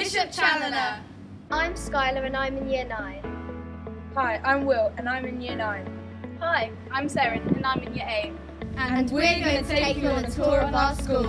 Bishop Challoner. I'm Skylar and I'm in year 9. Hi, I'm Will and I'm in year 9. Hi, I'm Saren and I'm in year 8. And, and we're going to take you on a tour of our school.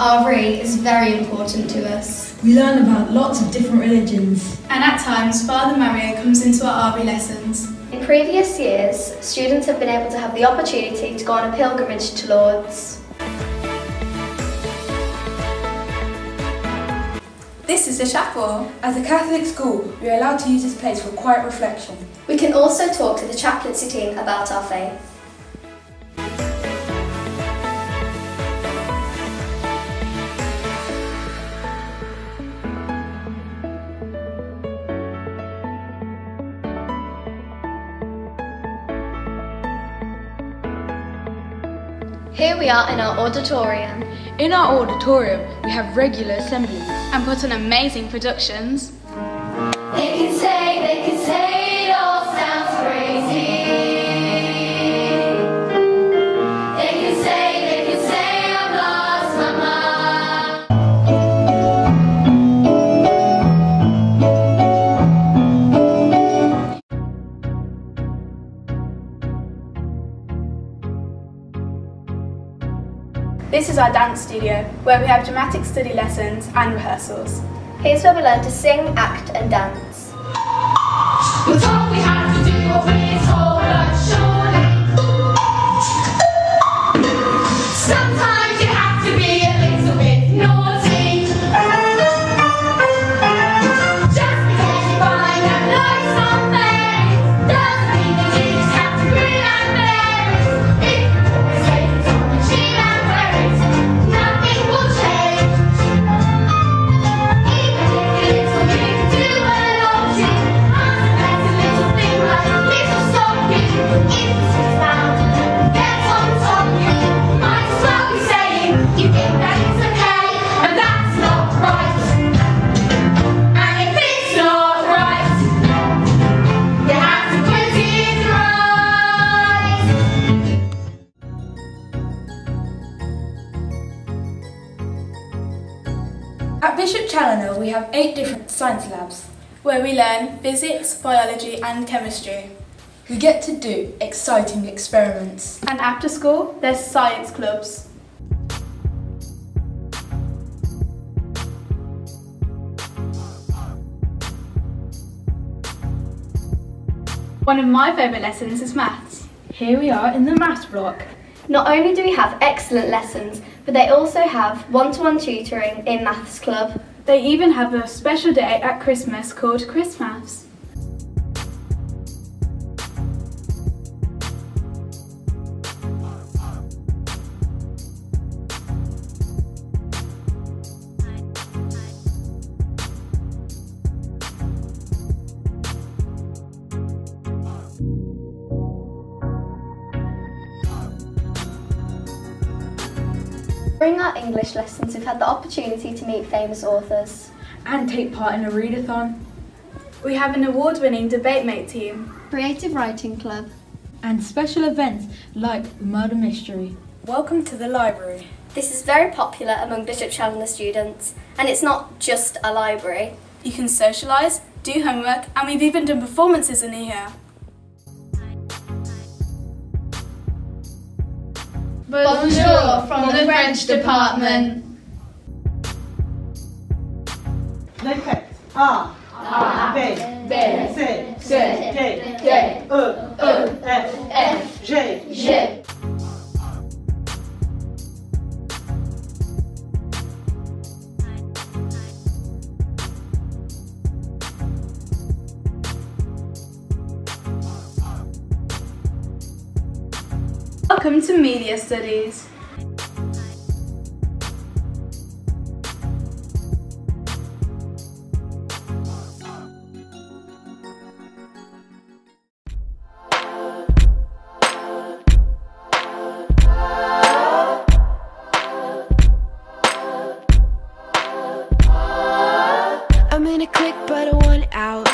RE is very important to us. We learn about lots of different religions. And at times, Father Mario comes into our RE lessons. In previous years, students have been able to have the opportunity to go on a pilgrimage to Lourdes. This is the chapel. As a Catholic school, we are allowed to use this place for quiet reflection. We can also talk to the chaplaincy team about our faith. Here we are in our auditorium. In our auditorium, we have regular assemblies. And put on amazing productions. This is our dance studio, where we have dramatic study lessons and rehearsals. Here's where we learn to sing, act and dance. At Bishop Challoner, we have eight different science labs. where we learn physics, biology and chemistry. We get to do exciting experiments. And after school, there's science clubs. One of my favourite lessons is maths. Here we are in the maths block. Not only do we have excellent lessons, but they also have one-to-one tutoring in Maths Club. They even have a special day at Christmas called Christmas. Our English lessons, we've had the opportunity to meet famous authors. And take part in a readathon. We have an award-winning debate mate team. Creative Writing Club. And special events like the murder mystery. Welcome to the library. This is very popular among Bishop Challoner students, and it's not just a library. You can socialise, do homework, and we've even done performances in here. Bonjour from the French department. Les fêtes. A, A, B, B, C, C, D, D, E, E, F, F, G, G. Welcome to Media Studies. I'm in a click, but I want out.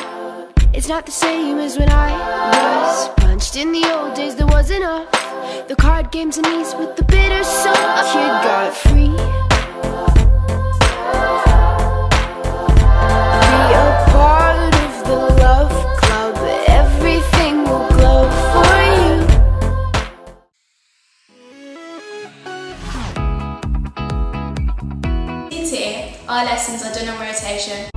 It's not the same as when I was punched. In the old days, there wasn't enough. The card games and these with the bitter song. Kid got free. Be a part of the love club. Everything will glow for you. Here, our lessons are done on rotation.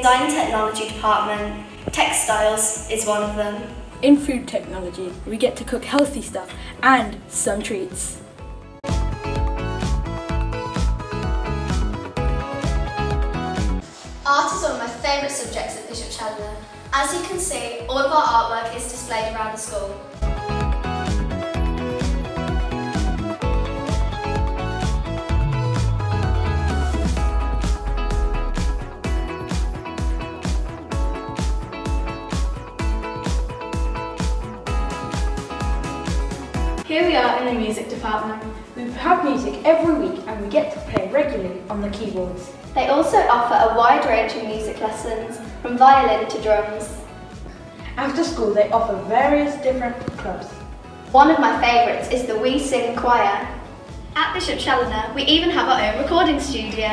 Design technology department. Textiles is one of them. In food technology, we get to cook healthy stuff and some treats. Art is one of my favourite subjects at Bishop Challoner. As you can see, all of our artwork is displayed around the school. We have music every week and we get to play regularly on the keyboards. They also offer a wide range of music lessons, from violin to drums. After school, they offer various different clubs. One of my favourites is the We Sing Choir. At Bishop Challoner, we even have our own recording studio.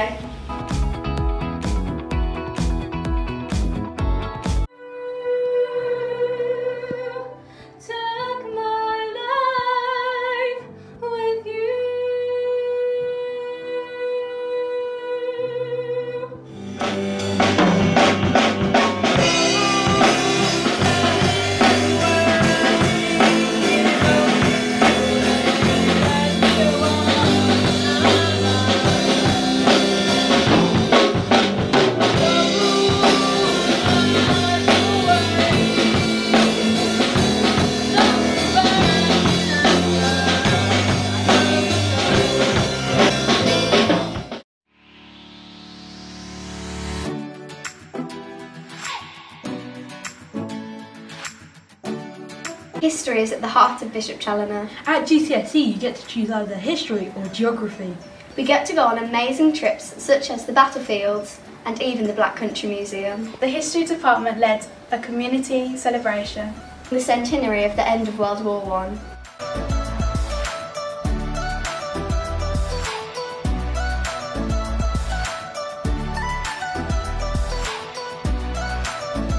History is at the heart of Bishop Challoner. At GCSE, you get to choose either history or geography. We get to go on amazing trips such as the battlefields and even the Black Country Museum. The history department led a community celebration. The centenary of the end of World War One.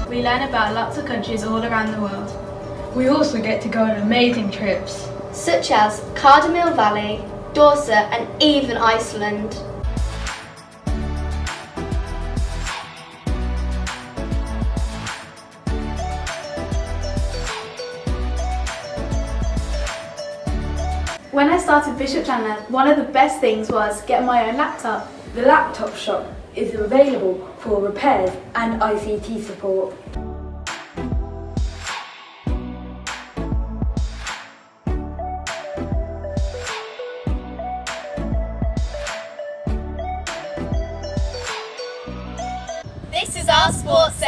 We learn about lots of countries all around the world. We also get to go on amazing trips. such as Carding Mill Valley, Dorset and even Iceland. When I started Bishop Challoner, one of the best things was getting my own laptop. The laptop shop is available for repairs and ICT support.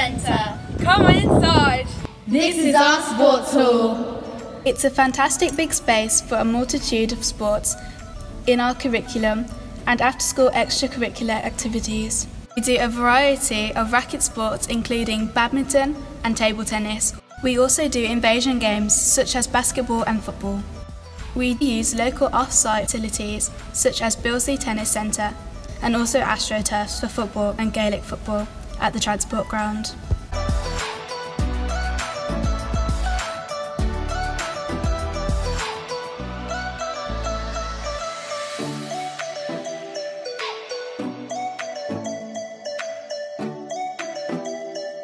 Centre. Come inside! This is our sports hall. It's a fantastic big space for a multitude of sports in our curriculum and after school extracurricular activities. We do a variety of racket sports including badminton and table tennis. We also do invasion games such as basketball and football. We use local off-site facilities such as Billesley Tennis Centre and also AstroTurfs for football and Gaelic football at the Transport Ground.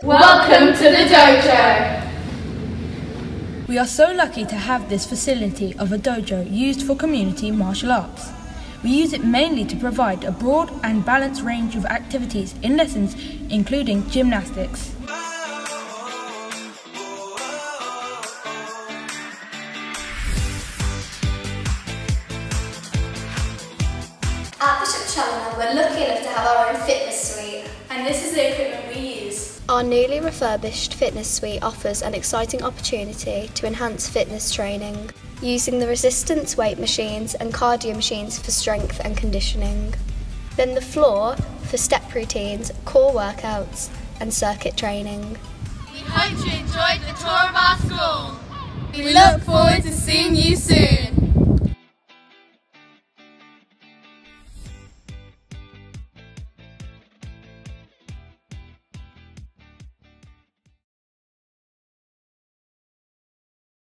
Welcome to the dojo. We are so lucky to have this facility of a dojo used for community martial arts. We use it mainly to provide a broad and balanced range of activities in lessons, including gymnastics. At Bishop Challoner, we're lucky enough to have our own fitness suite. And this is the equipment we use. Our newly refurbished fitness suite offers an exciting opportunity to enhance fitness training, using the resistance weight machines and cardio machines for strength and conditioning. Then the floor for step routines, core workouts, and circuit training. We hope you enjoyed the tour of our school. We look forward to seeing you soon.